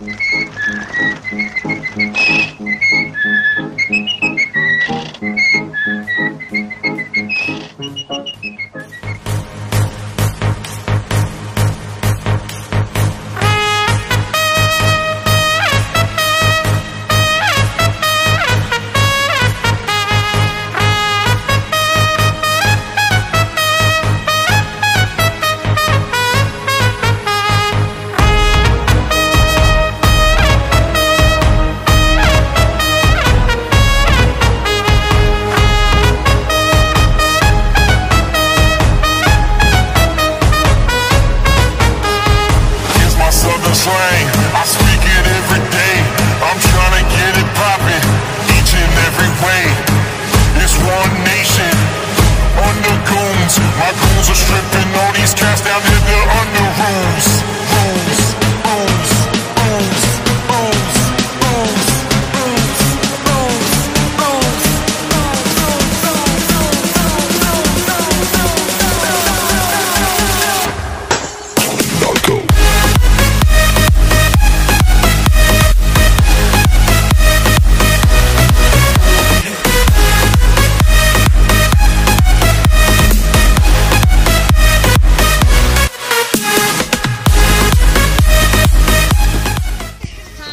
Thank you.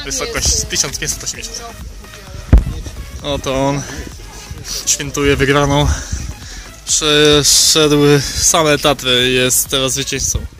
wysokość 1580. Oto no on świętuje wygraną. Przeszedł same Tatry, jest teraz zwycięzcą.